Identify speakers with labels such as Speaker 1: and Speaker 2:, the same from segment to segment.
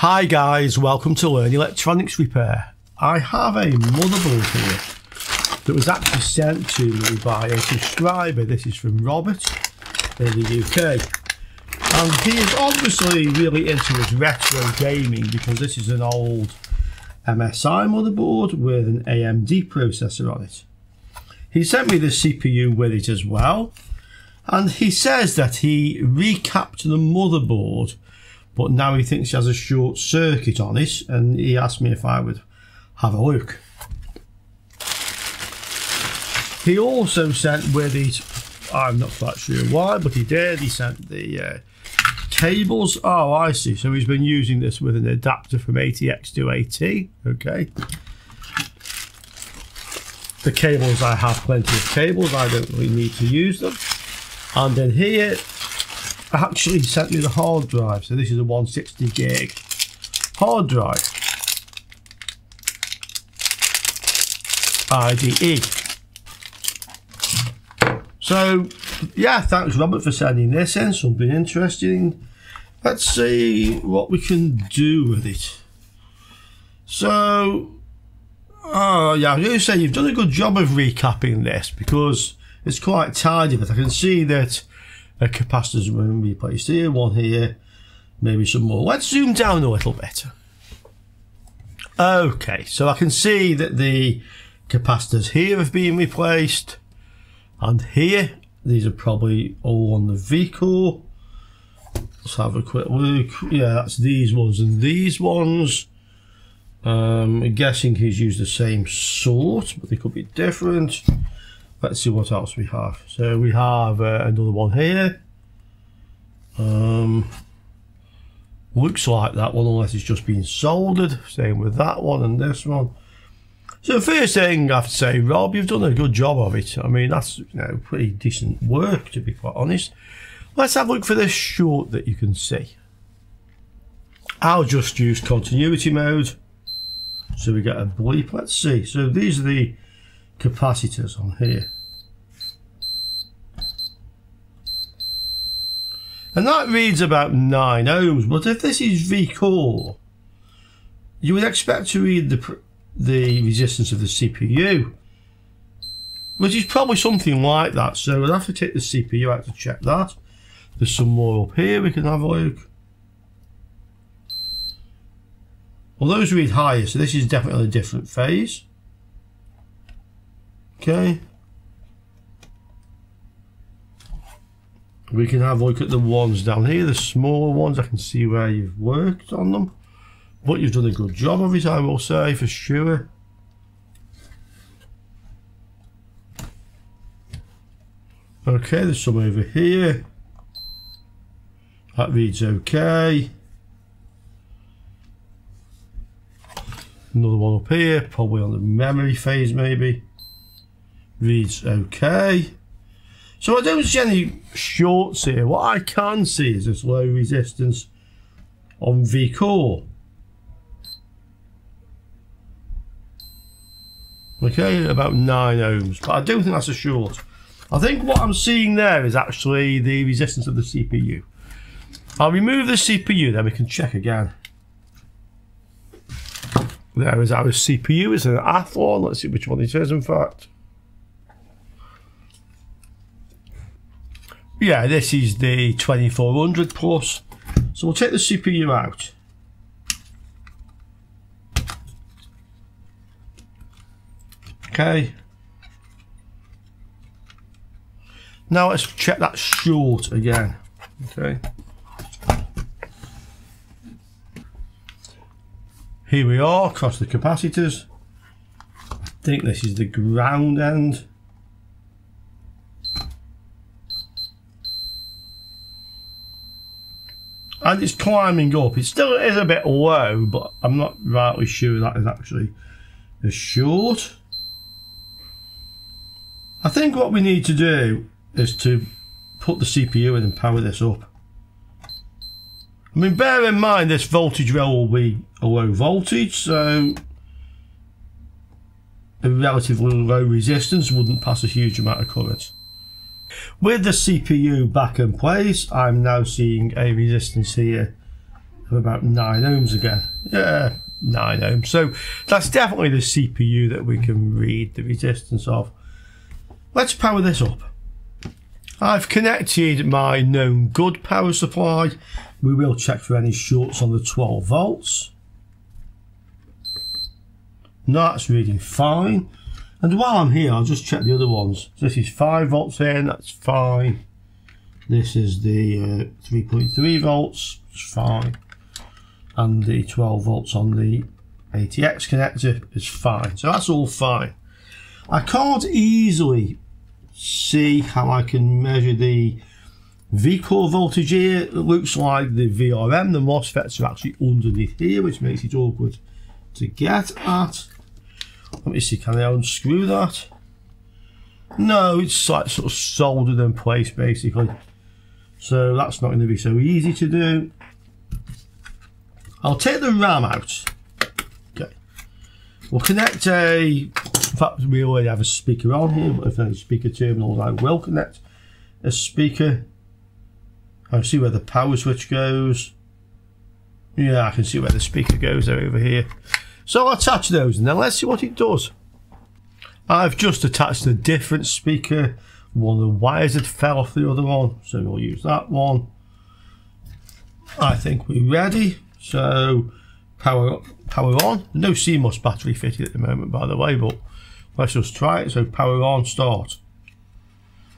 Speaker 1: Hi guys, welcome to Learn Electronics Repair. I have a motherboard here that was actually sent to me by a subscriber. This is from Robert in the UK. And he is obviously really into his retro gaming because this is an old MSI motherboard with an AMD processor on it. He sent me the CPU with it as well. And he says that he recapped the motherboard but now he thinks he has a short circuit on it and he asked me if I would have a look. He also sent with it, I'm not quite sure why, but he did, he sent the uh, cables. Oh, I see. So he's been using this with an adapter from ATX to AT. Okay. The cables, I have plenty of cables. I don't really need to use them. And then here, actually sent me the hard drive. So this is a 160 gig hard drive. IDE. So, yeah, thanks Robert for sending this in. Something interesting. Let's see what we can do with it. So, oh yeah, I'm going to say you've done a good job of recapping this because it's quite tidy, but I can see that a capacitors room replaced here, one here, maybe some more. Let's zoom down a little bit. Okay, so I can see that the capacitors here have been replaced, and here, these are probably all on the V-core. Let's have a quick look. Yeah, that's these ones and these ones. Um, I'm guessing he's used the same sort, but they could be different let's see what else we have. So we have uh, another one here. Um, looks like that one, unless it's just been soldered. Same with that one and this one. So first thing I have to say, Rob, you've done a good job of it. I mean, that's you know pretty decent work to be quite honest. Let's have a look for this short that you can see. I'll just use continuity mode. So we get a bleep. Let's see. So these are the capacitors on here. And that reads about 9 ohms, but if this is V-core, you would expect to read the, the resistance of the CPU, which is probably something like that. So we'll have to take the CPU out to check that. There's some more up here we can have a look. Well, those read higher, so this is definitely a different phase. Okay. We can have a look at the ones down here, the smaller ones. I can see where you've worked on them. But you've done a good job of it, I will say, for sure. Okay, there's some over here. That reads okay. Another one up here, probably on the memory phase maybe reads okay. So I don't see any shorts here. What I can see is this low resistance on V-core. Okay, about 9 ohms. But I don't think that's a short. I think what I'm seeing there is actually the resistance of the CPU. I'll remove the CPU, then we can check again. There is our CPU. It's an Athlon. Let's see which one it is, in fact. Yeah, this is the 2400 plus. So we'll take the CPU out. Okay. Now let's check that short again. Okay. Here we are across the capacitors. I think this is the ground end. And it's climbing up. It still is a bit low, but I'm not rightly sure that is actually a short. I think what we need to do is to put the CPU in and power this up. I mean, bear in mind this voltage rail will be a low voltage, so a relatively low resistance wouldn't pass a huge amount of current. With the CPU back in place, I'm now seeing a resistance here of about 9 ohms again. Yeah, 9 ohms. So that's definitely the CPU that we can read the resistance of. Let's power this up. I've connected my known good power supply. We will check for any shorts on the 12 volts. That's reading fine. And while I'm here, I'll just check the other ones. So this is 5 volts in, that's fine. This is the uh, 3.3 volts, it's fine. And the 12 volts on the ATX connector is fine. So that's all fine. I can't easily see how I can measure the V-core voltage here. It looks like the VRM, the MOSFETs are actually underneath here, which makes it awkward to get at. Let me see, can I unscrew that? No, it's like sort of soldered in place basically. So that's not going to be so easy to do. I'll take the RAM out. Okay. We'll connect a, in fact we already have a speaker on here, but if any speaker terminals I will connect a speaker. I'll see where the power switch goes. Yeah, I can see where the speaker goes over here. So I'll attach those and then let's see what it does. I've just attached a different speaker. One of the wires had fell off the other one, so we'll use that one. I think we're ready. So power up, power on. No CMOS battery fitted at the moment, by the way, but let's just try it. So power on, start.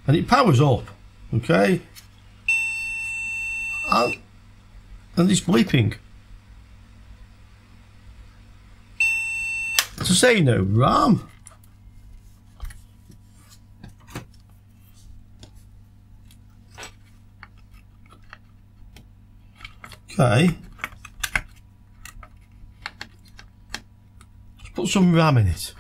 Speaker 1: And it powers up, okay? And, and it's bleeping. To say no RAM. Okay. Let's put some RAM in it.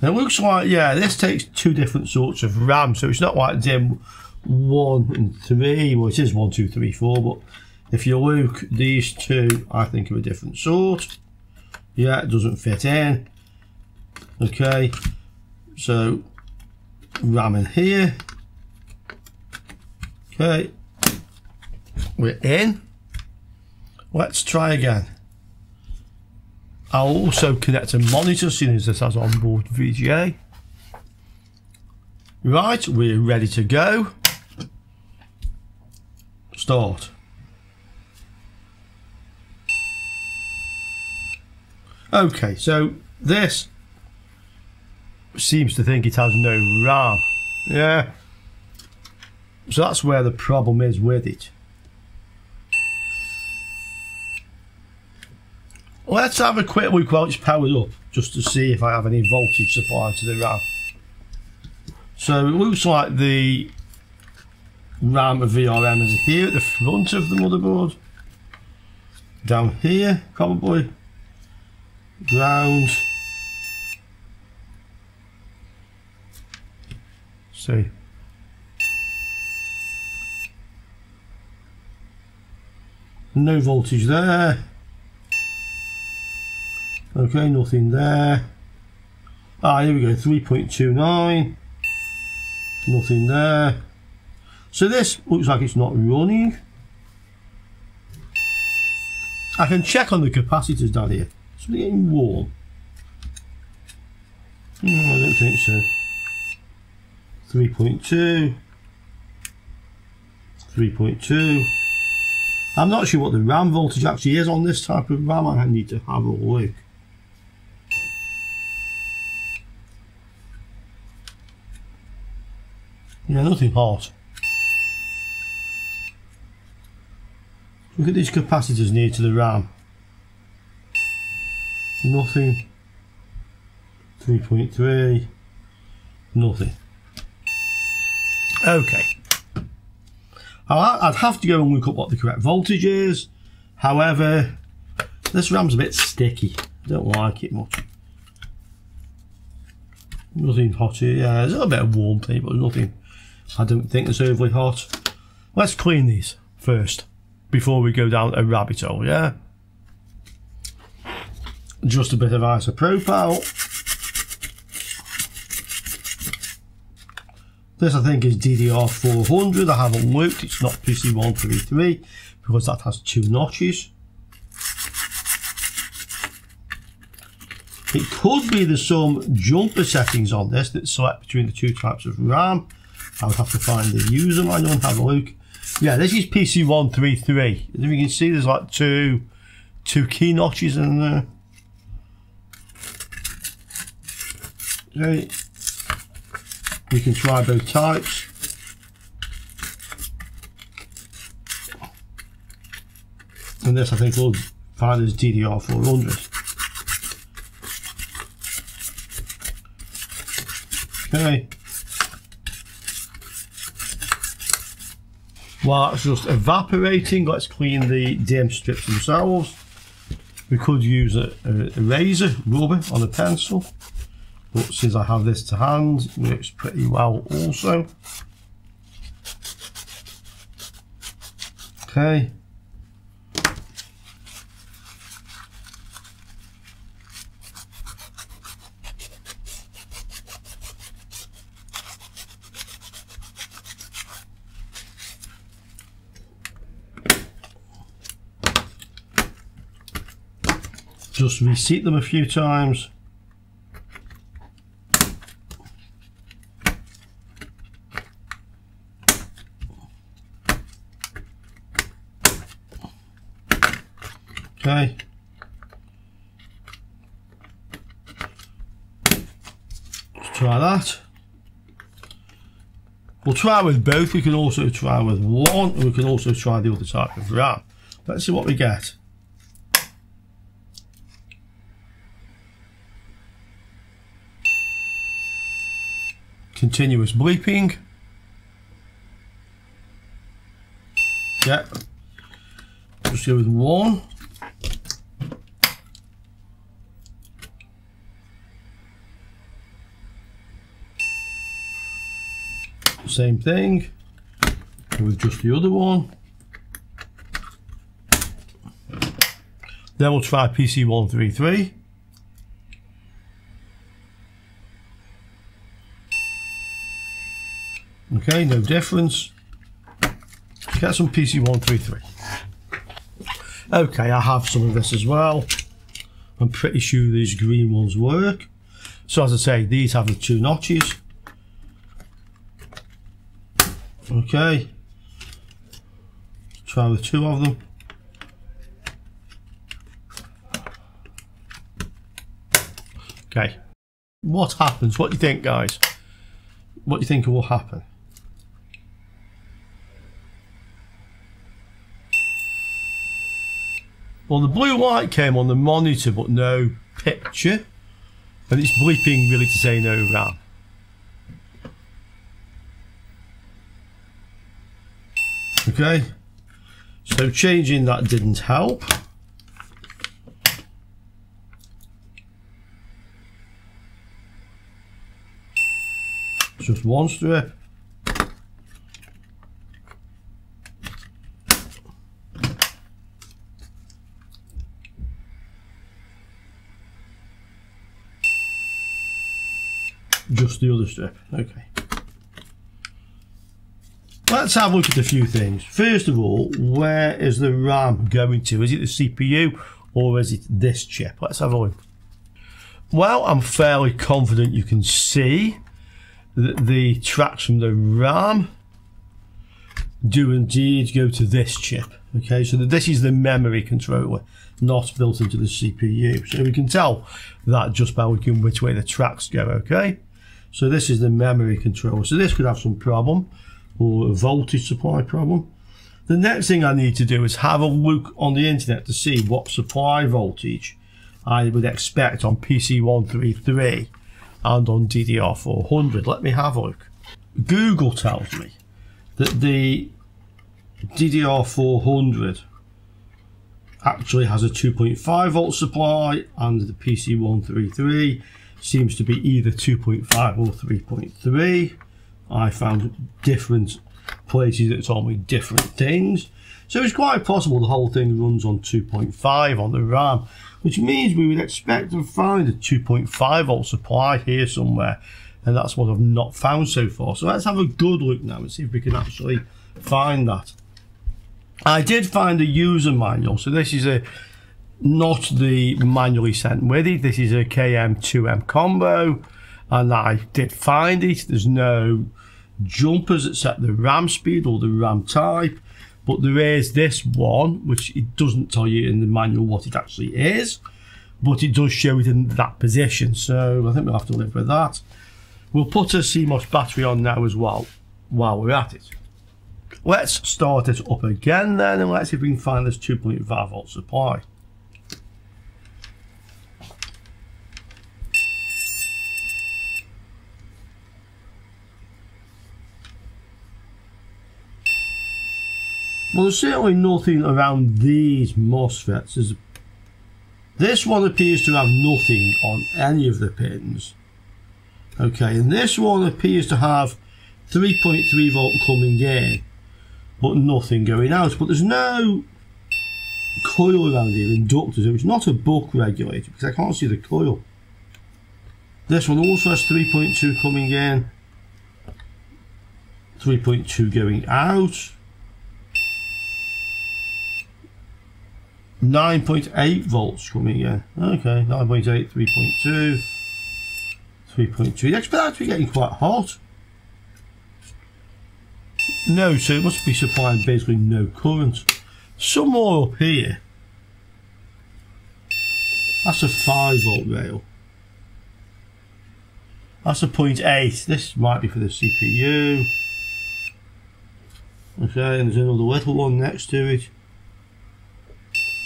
Speaker 1: And it looks like, yeah, this takes two different sorts of RAM, so it's not like DIMM 1 and 3, well it is 1, 2, 3, 4, but if you look, these two I think are a different sort. Yeah, it doesn't fit in. Okay, so RAM in here. Okay, we're in. Let's try again. I'll also connect a monitor seeing as this has onboard VGA. Right, we're ready to go. Start. Okay, so this seems to think it has no RAM. Yeah. So that's where the problem is with it. Let's have a quick look while it's powered up, just to see if I have any voltage supply to the RAM. So it looks like the RAM of VRM is here at the front of the motherboard. Down here, probably ground. See. No voltage there. Okay, nothing there. Ah, here we go, 3.29. Nothing there. So this looks like it's not running. I can check on the capacitors down here. It's getting warm. No, I don't think so. 3.2. 3.2. I'm not sure what the RAM voltage actually is on this type of RAM. I need to have a look. Yeah, nothing hot. Look at these capacitors near to the RAM. Nothing. 3.3. Nothing. Okay. I'd have to go and look up what the correct voltage is. However, this RAM's a bit sticky. I don't like it much. Nothing hot here. Yeah, there's a little bit of warmth here, but nothing I don't think it's overly hot. Let's clean these first before we go down a rabbit hole, yeah? Just a bit of isopropyl. This I think is DDR400, I haven't looked, it's not PC133. because that has two notches. It could be there's some jumper settings on this that select between the two types of RAM. I would have to find the user manual and have a look. Yeah, this is PC133. If you can see, there's like two, two key notches in there. Okay. We can try both types. And this I think will find as DDR400. Okay. While it's just evaporating, let's clean the DIMM strips themselves. We could use a, a, a razor, rubber on a pencil. But since I have this to hand, works pretty well also. Okay. Just reseat them a few times. Okay. Let's try that. We'll try with both. We can also try with one, and we can also try the other type of RAM. Let's see what we get. Continuous bleeping. Yeah. Just go with one. Same thing with just the other one. Then we'll try PC133. Okay, no difference. Get some PC133. Okay, I have some of this as well. I'm pretty sure these green ones work. So as I say, these have the two notches. Okay. Try with two of them. Okay. What happens? What do you think, guys? What do you think will happen? Well, the blue light came on the monitor, but no picture. And it's bleeping really to say no RAM. Okay, so changing that didn't help. Just one strip. Just the other strip, okay. Let's have a look at a few things. First of all, where is the RAM going to? Is it the CPU or is it this chip? Let's have a look. Well, I'm fairly confident you can see that the tracks from the RAM do indeed go to this chip. Okay, so this is the memory controller, not built into the CPU. So we can tell that just by looking which way the tracks go, okay? So this is the memory controller. So this could have some problem or a voltage supply problem. The next thing I need to do is have a look on the internet to see what supply voltage I would expect on PC133 and on DDR400. Let me have a look. Google tells me that the DDR400 actually has a 2.5 volt supply and the PC133 seems to be either 2.5 or 3.3 I found different places that told me different things. So it's quite possible the whole thing runs on 2.5 on the RAM, which means we would expect to find a 2.5 volt supply here somewhere. And that's what I've not found so far. So let's have a good look now and see if we can actually find that. I did find a user manual. So this is a not the manually sent with it. This is a KM2M combo, and I did find it. There's no jumpers set the RAM speed or the RAM type, but there is this one, which it doesn't tell you in the manual what it actually is, but it does show it in that position. So I think we'll have to live with that. We'll put a CMOS battery on now as well while we're at it. Let's start it up again then and let's see if we can find this 2.5 volt supply. Well, there's certainly nothing around these MOSFETs. There's, this one appears to have nothing on any of the pins. Okay, and this one appears to have 3.3 volt coming in, but nothing going out. But there's no coil around here, inductors. It's not a buck regulator because I can't see the coil. This one also has 3.2 coming in, 3.2 going out. 9.8 volts coming in. Okay, 9.8, 3.2, 3.2. You expect that to be getting quite hot. No, so it must be supplying basically no current. Some more up here. That's a 5 volt rail. That's a 0.8. This might be for the CPU. Okay, and there's another little one next to it.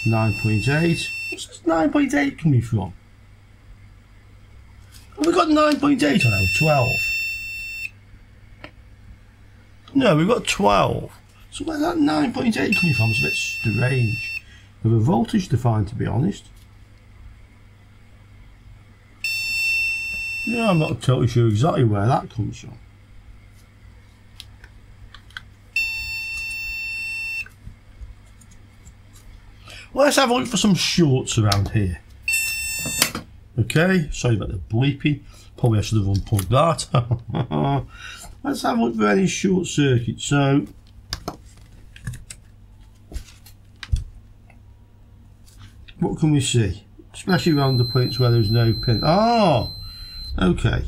Speaker 1: 9.8. What's this 9.8 coming from? Have we got 9.8 on our 12? No, we've got 12. So where's that 9.8 coming from? It's a bit strange. With a voltage defined, to be honest. Yeah, I'm not totally sure exactly where that comes from. Let's have a look for some shorts around here. Okay, sorry about the bleeping. Probably I should have unplugged that. Let's have a look for any short circuits. So, what can we see? Especially around the points where there's no pin. Oh, okay.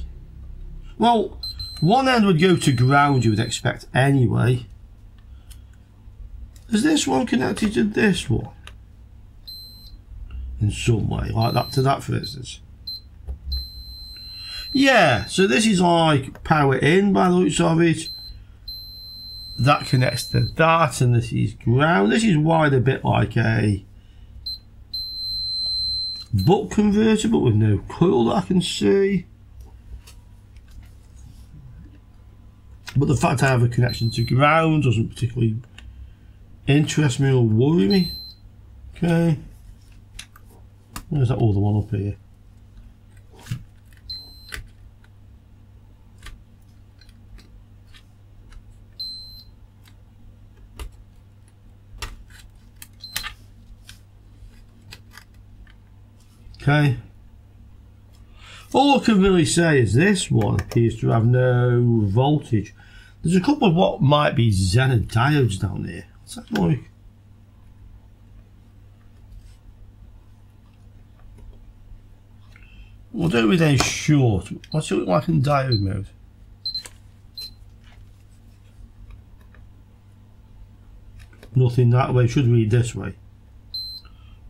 Speaker 1: Well, one end would go to ground you would expect anyway. Is this one connected to this one? In some way, like that to that for instance. Yeah, so this is like power in by the looks of it. That connects to that, and this is ground. This is wide a bit like a buck converter, but with no coil that I can see. But the fact I have a connection to ground doesn't particularly interest me or worry me. Okay. There's that other one up here. Okay. All I can really say is this one appears to have no voltage. There's a couple of what might be Zener diodes down here. What's that like? We'll do it with a short. What's it look like in diode mode? Nothing that way, should read this way.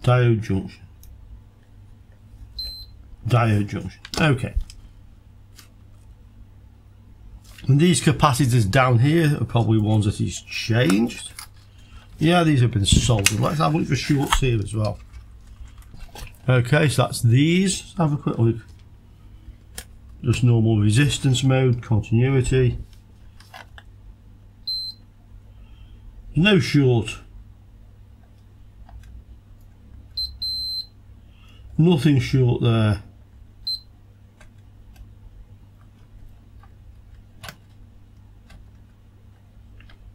Speaker 1: Diode junction. Diode junction. Okay. And these capacitors down here are probably ones that he's changed. Yeah, these have been soldered. Let's have a look for shorts here as well. Okay, so that's these. Let's have a quick look. Just normal resistance mode, continuity. No short. Nothing short there.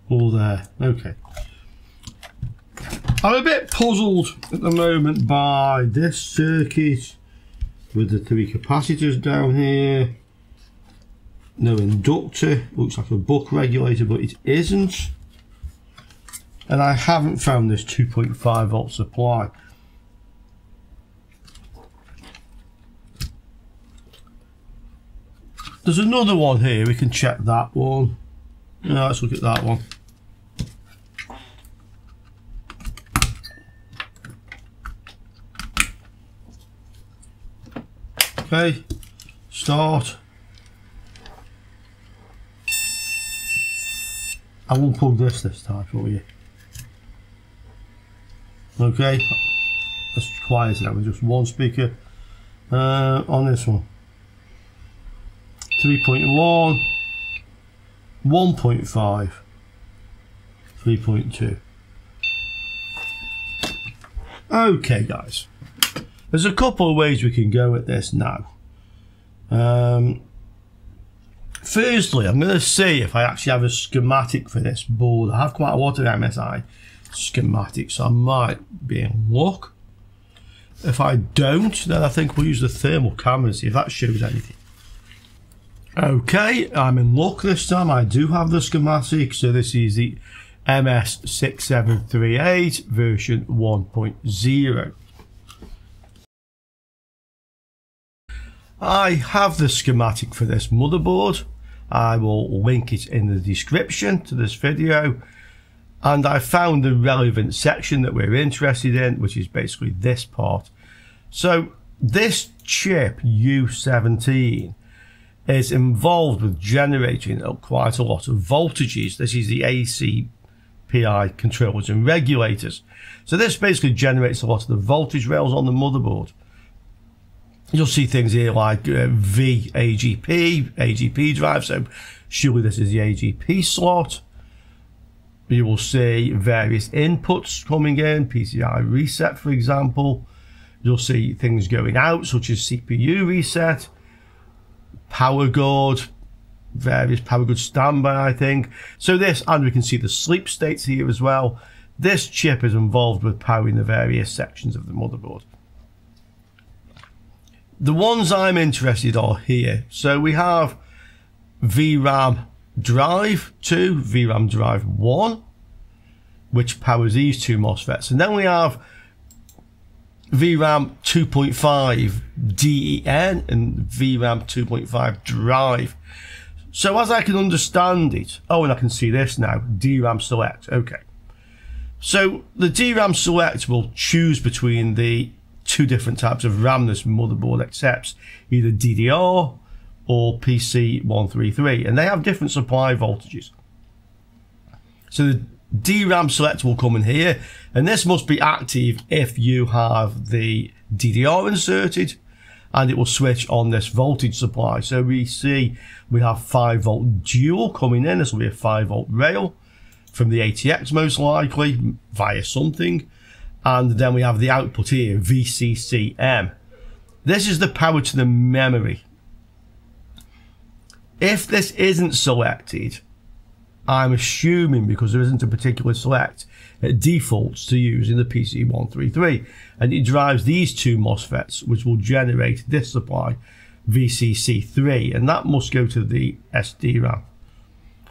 Speaker 1: All there. Okay. I'm a bit puzzled at the moment by this circuit with the three capacitors down here. No inductor, looks like a buck regulator but it isn't. and I haven't found this 2.5 volt supply. There's another one here, we can check that one. Let's look at that one. Okay, start. I won't plug this this time for you. Okay, that's quiet now with just one speaker uh, on this one. 3.1, 1.5, 3.2. Okay guys, there's a couple of ways we can go at this now. Um, firstly, I'm going to see if I actually have a schematic for this board. I have quite a lot of MSI schematics, so I might be in luck. If I don't, then I think we'll use the thermal camera see if that shows anything. Okay, I'm in luck this time. I do have the schematic, so this is the MS6738 version 1.0. I have the schematic for this motherboard. I will link it in the description to this video. And I found the relevant section that we're interested in, which is basically this part. So this chip U17 is involved with generating quite a lot of voltages. This is the AC PI controllers and regulators. So this basically generates a lot of the voltage rails on the motherboard. You'll see things here like uh, VAGP, AGP drive. So surely this is the AGP slot. You will see various inputs coming in, PCI reset, for example. You'll see things going out, such as CPU reset, power good, various power good standby, I think. So this, and we can see the sleep states here as well. This chip is involved with powering the various sections of the motherboard. The ones I'm interested are here. So we have VRAM drive 2, VRAM drive 1, which powers these two MOSFETs. And then we have VRAM 2.5 DEN and VRAM 2.5 drive. So as I can understand it, oh, and I can see this now, DRAM select, okay. So the DRAM select will choose between the two different types of RAM this motherboard accepts, either DDR or PC133, and they have different supply voltages. So the DRAM select will come in here, and this must be active if you have the DDR inserted, and it will switch on this voltage supply. So we see we have 5 volt dual coming in, this will be a 5 volt rail from the ATX most likely via something, and then we have the output here, VCCM. This is the power to the memory. If this isn't selected, I'm assuming because there isn't a particular select, it defaults to using the PC133 and it drives these two MOSFETs which will generate this supply VCC3 and that must go to the SDRAM.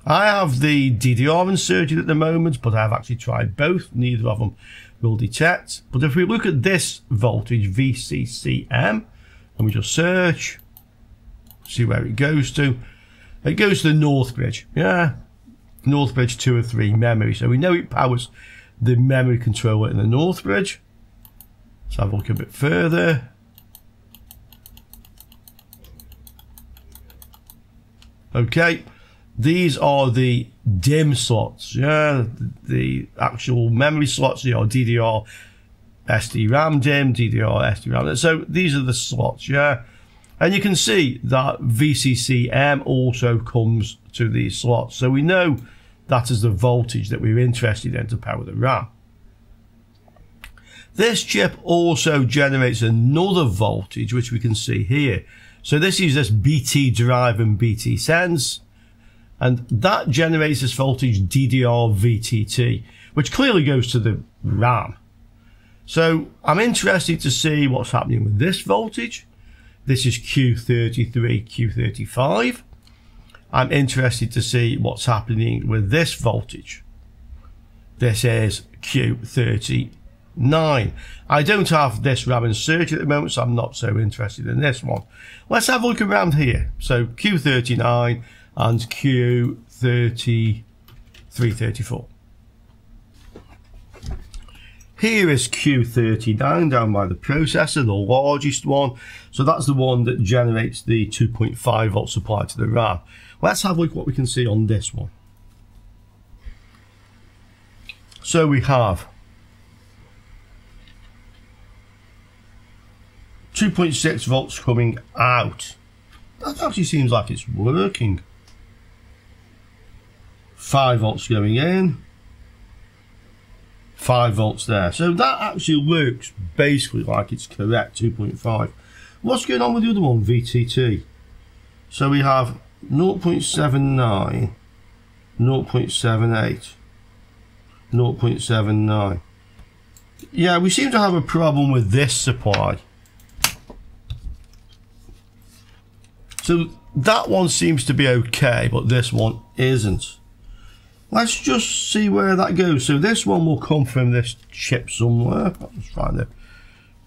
Speaker 1: I have the DDR inserted at the moment but I've actually tried both, neither of them will detect. But if we look at this voltage VCCM and we just search, see where it goes to, it goes to the North Bridge, yeah, North Bridge 2 or 3 memory. So we know it powers the memory controller in the North Bridge. Let's have a look a bit further. Okay, these are the DIMM slots, yeah, the actual memory slots, you DDR, SDRAM DIMM, DDR, SDRAM. So these are the slots, yeah. And you can see that VCCM also comes to these slots. So we know that is the voltage that we're interested in to power the RAM. This chip also generates another voltage, which we can see here. So this is this BT drive and BT sense, and that generates this voltage DDR VTT, which clearly goes to the RAM. So I'm interested to see what's happening with this voltage. This is Q33, Q35. I'm interested to see what's happening with this voltage. this is Q39. I don't have this Raman circuit at the moment, so I'm not so interested in this one. Let's have a look around here. So Q39 and Q33, 34. Here is Q39 down by the processor, the largest one. So that's the one that generates the 2.5 volt supply to the RAM. Let's have a look what we can see on this one. So we have 2.6 volts coming out. That actually seems like it's working. 5 volts going in. 5 volts there. So that actually works basically like it's correct, 2.5. What's going on with the other one, VTT? So we have 0.79, 0.78, 0.79. Yeah, we seem to have a problem with this supply. So that one seems to be okay, but this one isn't. Let's just see where that goes. So this one will come from this chip somewhere. Just find the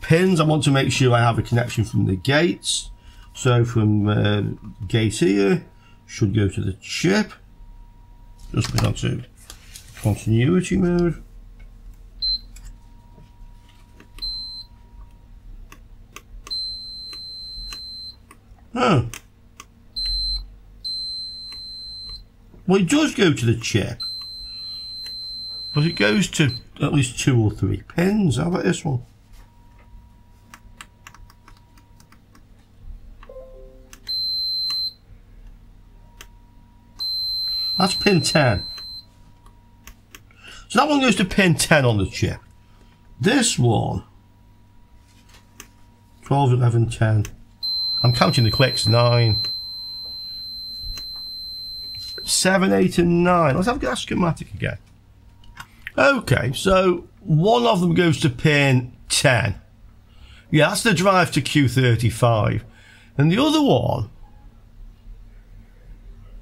Speaker 1: pins. I want to make sure I have a connection from the gates. So from uh, gate here, should go to the chip. Just put onto continuity mode. Oh. Well, it does go to the chip. But it goes to at least two or three pins. How about this one? That's pin 10. So that one goes to pin 10 on the chip. This one, 12, 11, 10. I'm counting the clicks, 9, seven, eight, and nine. Let's have that schematic again. Okay, so one of them goes to pin 10. Yeah, that's the drive to Q35. And the other one,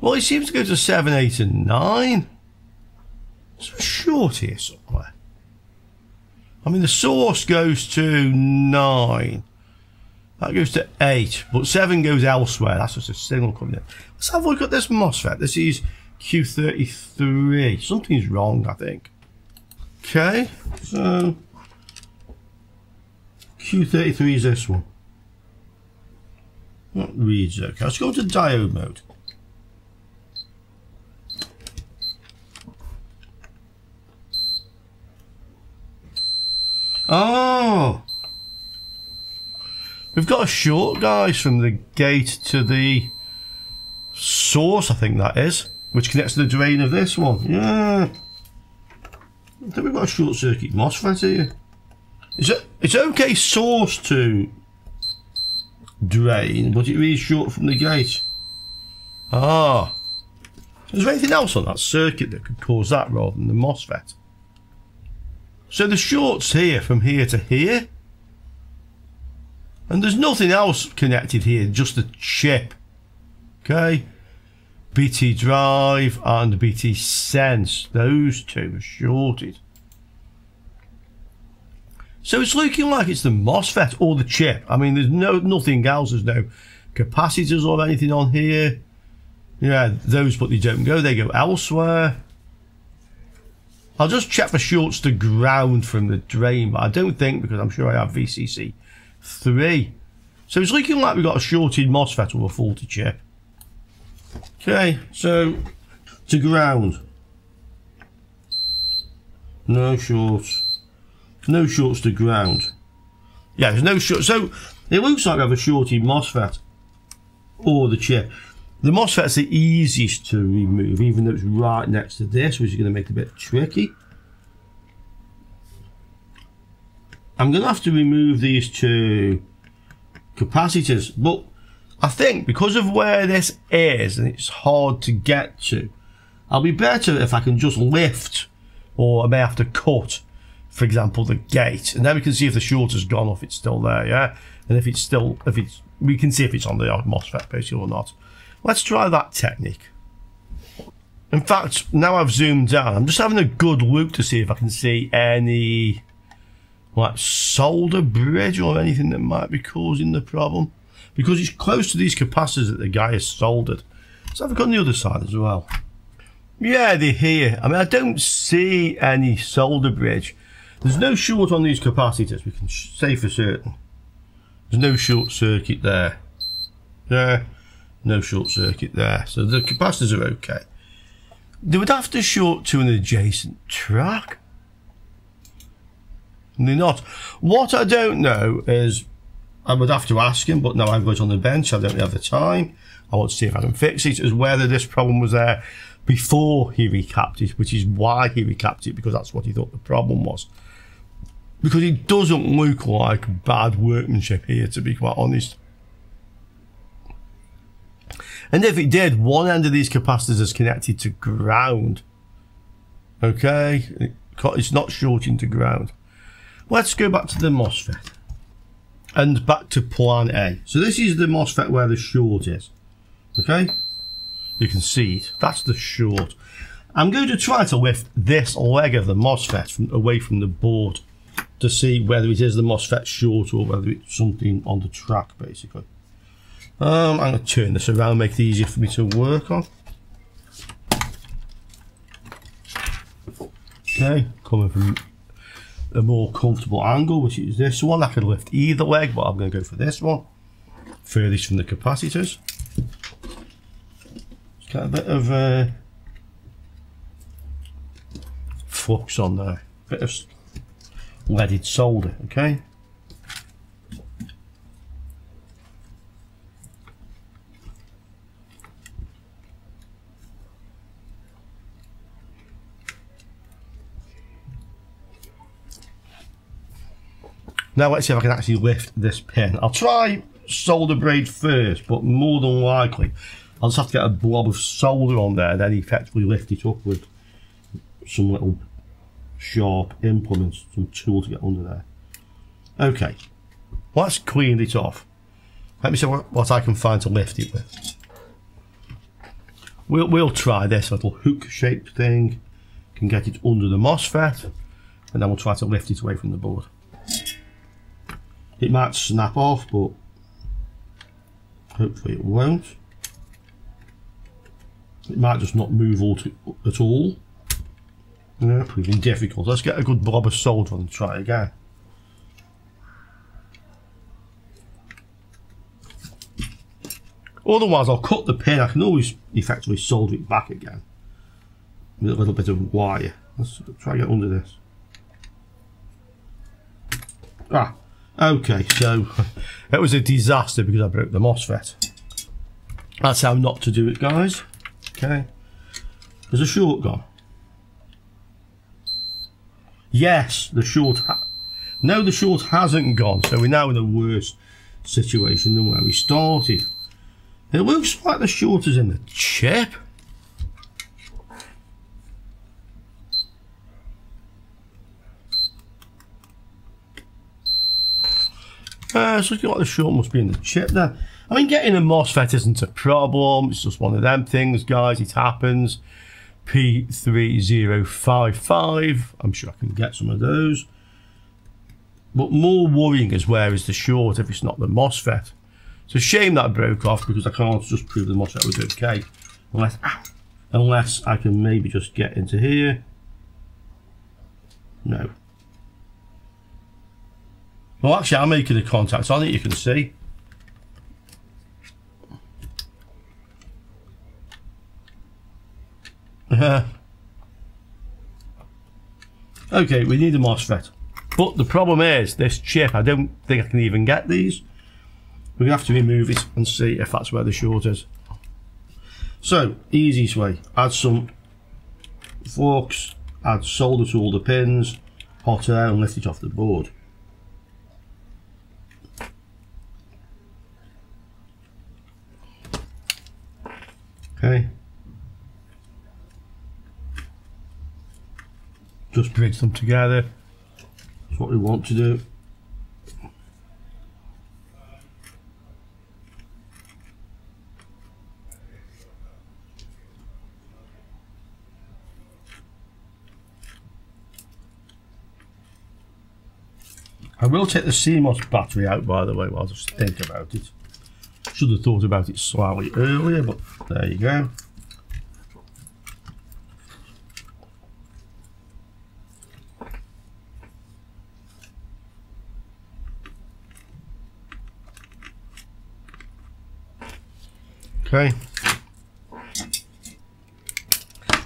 Speaker 1: well, it seems to go to 7, 8, and 9. It's a short here somewhere. I mean, the source goes to 9. That goes to 8, but 7 goes elsewhere. That's just a signal coming in. Let's have a look at this MOSFET. This is Q33. Something's wrong, I think. Okay, so Q33 is this one. That reads okay. Let's go to diode mode. Oh! We've got a short, guys, from the gate to the source, I think that is, which connects to the drain of this one. Yeah. I think we've got a short circuit MOSFET here. It's, a, it's okay source to drain, but it reads short from the gate. Ah. Is there anything else on that circuit that could cause that rather than the MOSFET? So the short's here from here to here. And there's nothing else connected here, just the chip. Okay. BT Drive and BT Sense. Those two are shorted. So it's looking like it's the MOSFET or the chip. I mean, there's no nothing else. There's no capacitors or anything on here. Yeah, those, but they don't go. They go elsewhere. I'll just check for shorts to ground from the drain, but I don't think because I'm sure I have VCC three. So it's looking like we've got a shorted MOSFET or a faulty chip. Okay, so to ground. No shorts. No shorts to ground. Yeah, there's no short. So it looks like I have a shorted MOSFET or the chip. The MOSFET's the easiest to remove, even though it's right next to this, which is going to make it a bit tricky. I'm going to have to remove these two capacitors, but I think because of where this is and it's hard to get to, I'll be better if I can just lift or I may have to cut, for example, the gate and then we can see if the short has gone or if it's still there, yeah? And if it's still, if it's, we can see if it's on the MOSFET basically or not. Let's try that technique. In fact, now I've zoomed down, I'm just having a good look to see if I can see any like solder bridge or anything that might be causing the problem. Because it's close to these capacitors that the guy has soldered. So I've got on the other side as well. Yeah, they're here. I mean, I don't see any solder bridge. There's no short on these capacitors, we can say for certain. There's no short circuit there. Yeah, no short circuit there. So the capacitors are okay. They would have to short to an adjacent track. They're not. What I don't know is, I would have to ask him, but now I've got on the bench, I don't have the time. I want to see if I can fix it, is whether this problem was there before he recapped it, which is why he recapped it, because that's what he thought the problem was. Because it doesn't look like bad workmanship here, to be quite honest. And if it did, one end of these capacitors is connected to ground. Okay, it's not shorting to ground. Let's go back to the MOSFET. And back to plan A. So this is the MOSFET where the short is. Okay, you can see it. That's the short. I'm going to try to lift this leg of the MOSFET from, away from the board to see whether it is the MOSFET short or whether it's something on the track basically. Um, I'm going to turn this around, make it easier for me to work on. Okay, coming from a more comfortable angle, which is this one. I can lift either leg, but I'm going to go for this one. Furthest from the capacitors. Got a bit of uh, flux on there, bit of leaded solder, okay? Now let's see if I can actually lift this pin. I'll try solder braid first, but more than likely I'll just have to get a blob of solder on there, then effectively lift it up with some little sharp implements, some tool to get under there. Okay, let's clean it off. Let me see what, what I can find to lift it with. We'll, we'll try this little hook shaped thing, can get it under the MOSFET, and then we'll try to lift it away from the board. It might snap off, but hopefully it won't. It might just not move all to, at all. Yeah, proving difficult. Let's get a good blob of solder and try again. Otherwise, I'll cut the pin. I can always effectively solder it back again with a little bit of wire. Let's try to get under this. Ah, Okay, so it was a disaster because I broke the MOSFET. That's how not to do it, guys. Okay. There's a short gone. Yes, the short... no, the short hasn't gone, so we're now in a worse situation than where we started. It looks like the short is in the chip. Uh, it's looking like the short must be in the chip there. I mean, getting a MOSFET isn't a problem. It's just one of them things, guys. It happens. P3055. I'm sure I can get some of those. But more worrying is where is the short if it's not the MOSFET. It's a shame that broke off because I can't just prove the MOSFET was okay. Unless, ah, unless I can maybe just get into here. No. Well, actually, I'm making a contact on it, you can see. okay, we need a MOSFET. But the problem is, this chip, I don't think I can even get these. We're going to have to remove it and see if that's where the short is. So, easiest way, add some forks, add solder to all the pins, hot air and lift it off the board. Okay. Just bridge them together. That's what we want to do. I will take the CMOS battery out by the way while I just think about it. Should have thought about it slightly earlier, but there you go. Okay.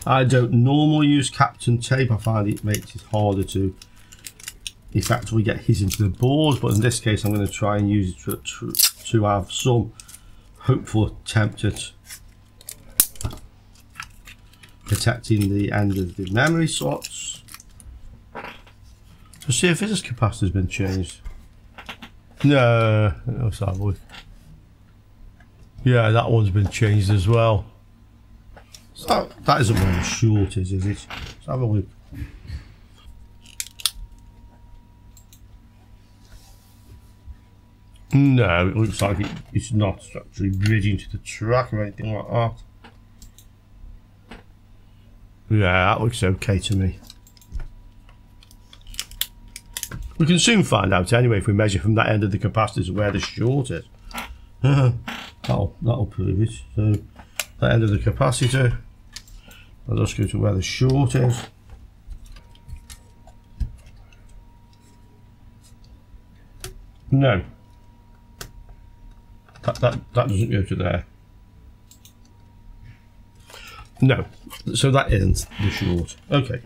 Speaker 1: I don't normally use Kapton tape. I find it makes it harder to effectively get his into the boards, but in this case I'm going to try and use it to, to, to have some hopeful attempt at protecting the end of the memory slots. To see if this capacitor has been changed. No, let's have. Yeah, that one's been changed as well. So that isn't the short is, is it? Let's have a look. No, it looks like it, it's not actually bridging to the track or anything like that. Yeah, that looks okay to me. We can soon find out anyway if we measure from that end of the capacitors where the short is. that'll, that'll prove it. So, that end of the capacitor, I'll just go to where the short is. No, that, that, that doesn't go to there. No, so that isn't the short. Okay.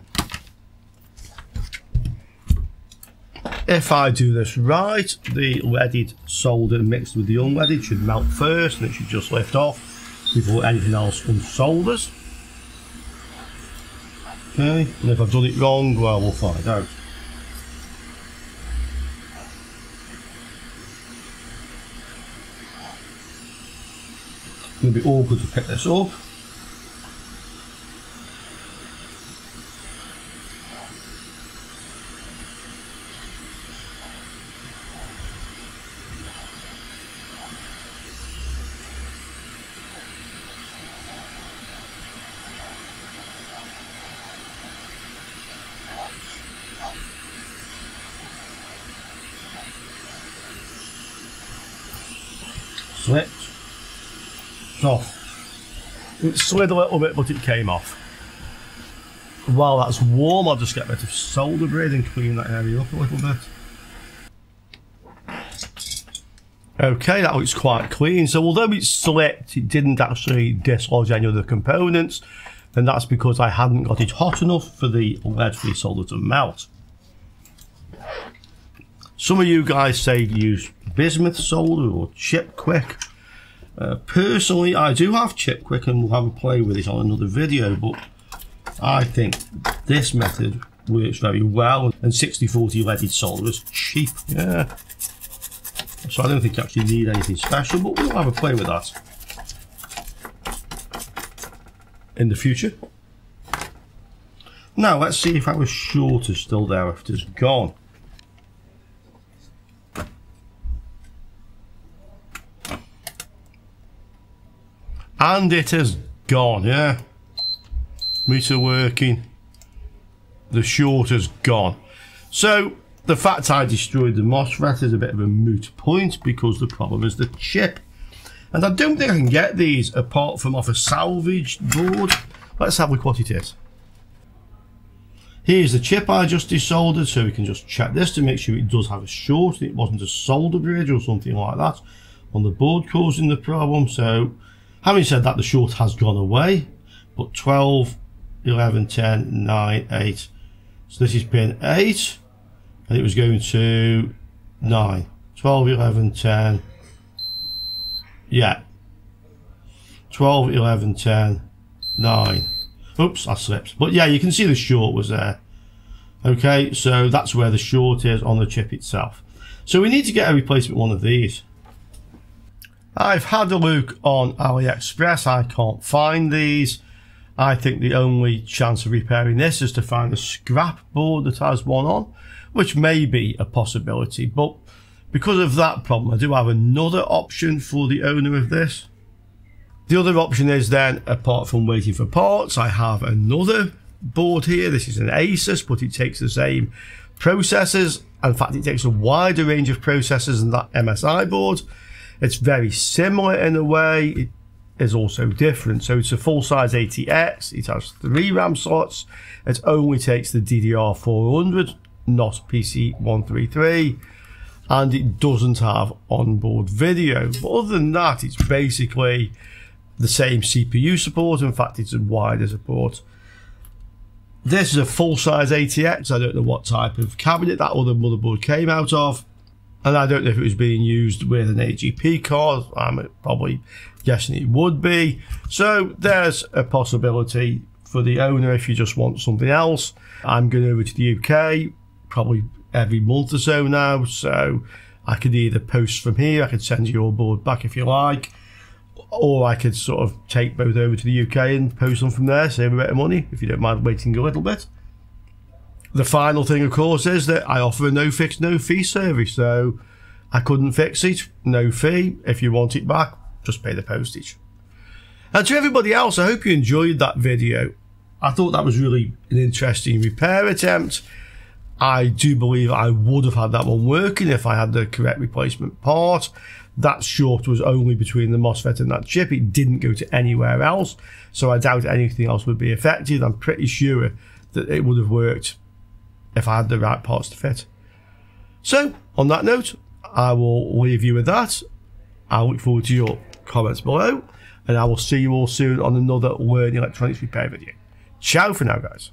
Speaker 1: If I do this right, the leaded solder mixed with the unleaded should melt first and it should just lift off before anything else unsolders. Okay, and if I've done it wrong, well, we'll find out. To be awkward to pick this up. Slipped. It's off. Slid a little bit, but it came off. While that's warm, I'll just get a bit of solder braid and clean that area up a little bit. Okay, that looks quite clean. So although it slipped, it didn't actually dislodge any of the components. And that's because I hadn't got it hot enough for the lead-free solder to melt. Some of you guys say use bismuth solder or Chip Quik. Uh, personally, I do have Chip Quik and we'll have a play with it on another video, but I think this method works very well and 60-40 leaded solder is cheap, yeah. So I don't think you actually need anything special, but we'll have a play with that in the future. Now let's see if our short is still there after it's gone. And it has gone, yeah. Meter working. The short has gone. So, the fact I destroyed the MOSFET is a bit of a moot point because the problem is the chip. And I don't think I can get these apart from off a salvaged board. Let's have a look what it is. Here's the chip I just desoldered, so we can just check this to make sure it does have a short it wasn't a solder bridge or something like that on the board causing the problem. So Having said that, the short has gone away, but 12, 11, 10, 9, 8. So this is pin 8, and it was going to 9. 12, 11, 10. Yeah. 12, 11, 10, 9. Oops, I slipped. But yeah, you can see the short was there. Okay, so that's where the short is on the chip itself. So we need to get a replacement one of these. I've had a look on AliExpress. I can't find these. I think the only chance of repairing this is to find a scrap board that has one on, which may be a possibility. But because of that problem, I do have another option for the owner of this. The other option is then, apart from waiting for parts, I have another board here. This is an Asus, but it takes the same processors In fact, it takes a wider range of processors than that MSI board. It's very similar in a way. It is also different. So it's a full-size ATX. It has three RAM slots. It only takes the DDR400, not PC133 and it doesn't have onboard video. But other than that, it's basically the same CPU support. In fact, it's a wider support. This is a full-size ATX. I don't know what type of cabinet that other motherboard came out of. And I don't know if it was being used with an AGP card. I'm probably guessing it would be. So there's a possibility for the owner if you just want something else. I'm going over to the UK, probably every month or so now. So I could either post from here, I could send your board back if you like, or I could sort of take both over to the UK and post them from there, save a bit of money if you don't mind waiting a little bit. The final thing, of course, is that I offer a no fix, no fee service. So I couldn't fix it, no fee. If you want it back, just pay the postage. And to everybody else, I hope you enjoyed that video. I thought that was really an interesting repair attempt. I do believe I would have had that one working if I had the correct replacement part. That short was only between the MOSFET and that chip. It didn't go to anywhere else. So I doubt anything else would be affected. I'm pretty sure that it would have worked if I had the right parts to fit. So, on that note, I will leave you with that. I look forward to your comments below, and I will see you all soon on another Learn Electronics Repair video. Ciao for now, guys.